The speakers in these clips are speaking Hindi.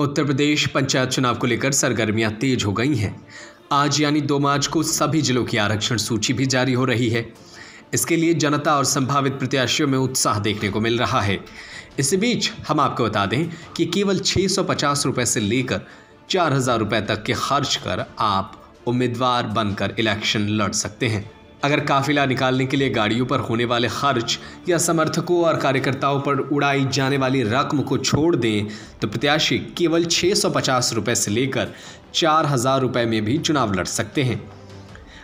उत्तर प्रदेश पंचायत चुनाव को लेकर सरगर्मियाँ तेज हो गई हैं। आज यानी दो मार्च को सभी जिलों की आरक्षण सूची भी जारी हो रही है। इसके लिए जनता और संभावित प्रत्याशियों में उत्साह देखने को मिल रहा है। इसी बीच हम आपको बता दें कि केवल छः सौ पचास रुपये से लेकर चार हज़ार रुपये तक के खर्च कर आप उम्मीदवार बनकर इलेक्शन लड़ सकते हैं। अगर काफिला निकालने के लिए गाड़ियों पर होने वाले खर्च या समर्थकों और कार्यकर्ताओं पर उड़ाई जाने वाली रकम को छोड़ दें तो प्रत्याशी केवल छः सौ पचास रुपये से लेकर चार हज़ार रुपये में भी चुनाव लड़ सकते हैं।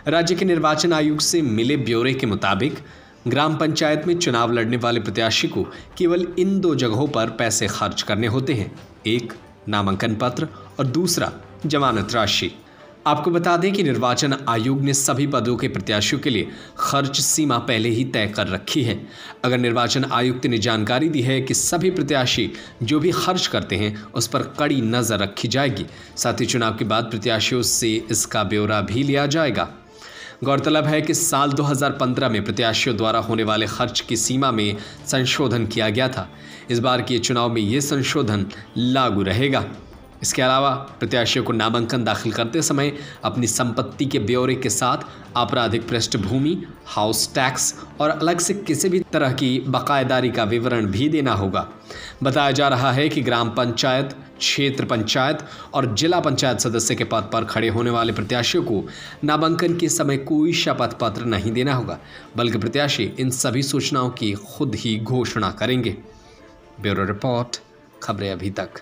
राज्य के निर्वाचन आयोग से मिले ब्यौरे के मुताबिक, ग्राम पंचायत में चुनाव लड़ने वाले प्रत्याशी को केवल इन दो जगहों पर पैसे खर्च करने होते हैं, एक नामांकन पत्र और दूसरा जमानत राशि। आपको बता दें कि निर्वाचन आयोग ने सभी पदों के प्रत्याशियों के लिए खर्च सीमा पहले ही तय कर रखी है। अगर निर्वाचन आयुक्त ने जानकारी दी है कि सभी प्रत्याशी जो भी खर्च करते हैं, उस पर कड़ी नज़र रखी जाएगी। साथ ही चुनाव के बाद प्रत्याशियों से इसका ब्यौरा भी लिया जाएगा। गौरतलब है कि साल 2015 में प्रत्याशियों द्वारा होने वाले खर्च की सीमा में संशोधन किया गया था। इस बार के चुनाव में ये संशोधन लागू रहेगा। इसके अलावा प्रत्याशियों को नामांकन दाखिल करते समय अपनी संपत्ति के ब्यौरे के साथ आपराधिक पृष्ठभूमि हाउस टैक्स और अलग से किसी भी तरह की बकायदारी का विवरण भी देना होगा। बताया जा रहा है कि ग्राम पंचायत, क्षेत्र पंचायत और जिला पंचायत सदस्य के पद पर खड़े होने वाले प्रत्याशियों को नामांकन के समय कोई शपथ पत्र नहीं देना होगा, बल्कि प्रत्याशी इन सभी सूचनाओं की खुद ही घोषणा करेंगे। ब्यूरो रिपोर्ट, खबरें अभी तक।